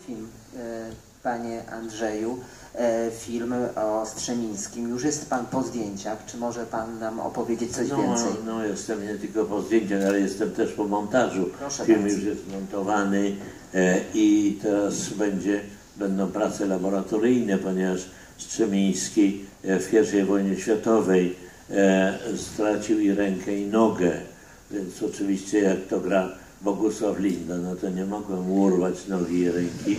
Film, e, panie Andrzeju, e, film o Strzemińskim. Już jest pan po zdjęciach. Czy może pan nam opowiedzieć coś No, więcej? no jestem nie tylko po zdjęciach, ale jestem też po montażu. Proszę Film bardzo. już jest montowany e, i teraz będzie, będą prace laboratoryjne, ponieważ Strzemiński w I wojnie światowej stracił i rękę i nogę, więc oczywiście jak to gra Bogusław Linda, no to nie mogłem urwać nogi i ręki,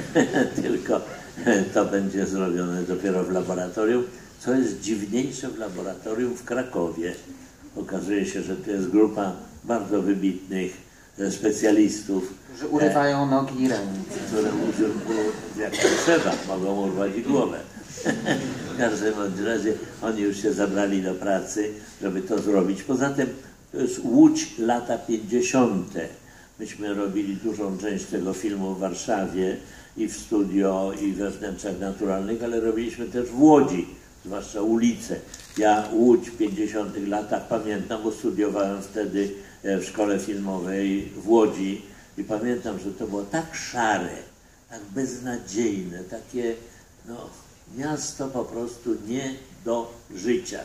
tylko to będzie zrobione dopiero w laboratorium, co jest dziwniejsze w laboratorium w Krakowie. Okazuje się, że to jest grupa bardzo wybitnych e, specjalistów, Że urywają nogi i ręce. które jak trzeba, mogą urwać i głowę. W każdym razie oni już się zabrali do pracy, żeby to zrobić. Poza tym to jest Łódź lata 50. Myśmy robili dużą część tego filmu w Warszawie i w studio, i we wnętrzach naturalnych, ale robiliśmy też w Łodzi, zwłaszcza ulice. Ja Łódź w 50 latach pamiętam, bo studiowałem wtedy e, w szkole filmowej w Łodzi i pamiętam, że to było tak szare, tak beznadziejne, takie no, miasto po prostu nie do życia.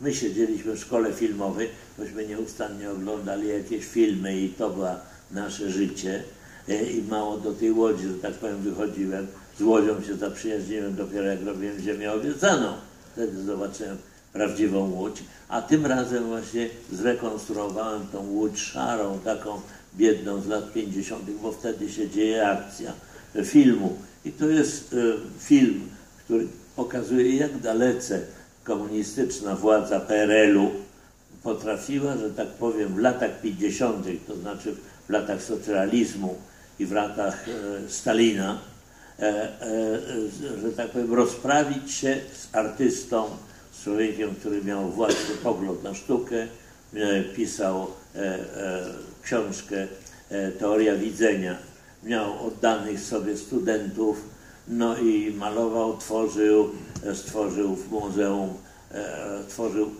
My siedzieliśmy w szkole filmowej, bośmy nieustannie oglądali jakieś filmy i to było nasze życie. E, I mało do tej Łodzi, że tak powiem, wychodziłem. Z Łodzią się zaprzyjaźniłem dopiero jak robiłem Ziemię Obiecaną. Wtedy zobaczyłem prawdziwą Łódź. A tym razem właśnie zrekonstruowałem tą Łódź szarą, taką biedną z lat 50., bo wtedy się dzieje akcja filmu. I to jest e, film, który pokazuje, jak dalece komunistyczna władza PRL-u potrafiła, że tak powiem, w latach 50., to znaczy w latach socjalizmu i w latach e, Stalina, e, e, że tak powiem, rozprawić się z artystą, z człowiekiem, który miał własny pogląd na sztukę, e, pisał e, e, książkę Teoria Widzenia, miał oddanych sobie studentów, no i malował, tworzył, e, stworzył w muzeum, e, tworzył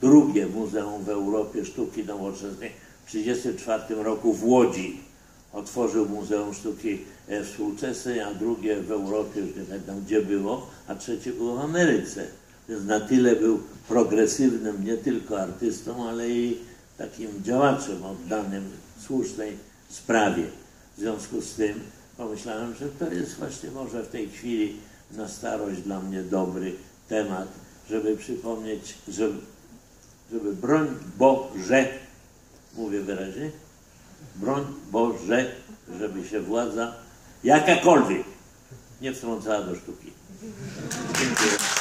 drugie muzeum w Europie Sztuki Nowoczesnej w 1934 roku w Łodzi. Otworzył Muzeum Sztuki e, Współczesnej, a drugie w Europie, już nie pamiętam gdzie było, a trzecie było w Ameryce. Więc na tyle był progresywnym nie tylko artystą, ale i takim działaczem oddanym słusznej sprawie. W związku z tym pomyślałem, że to jest właśnie może w tej chwili na starość dla mnie dobry temat, żeby przypomnieć, żeby, żeby broń Boże, mówię wyraźnie, broń Boże, żeby się władza jakakolwiek nie wtrącała do sztuki. Dziękuję.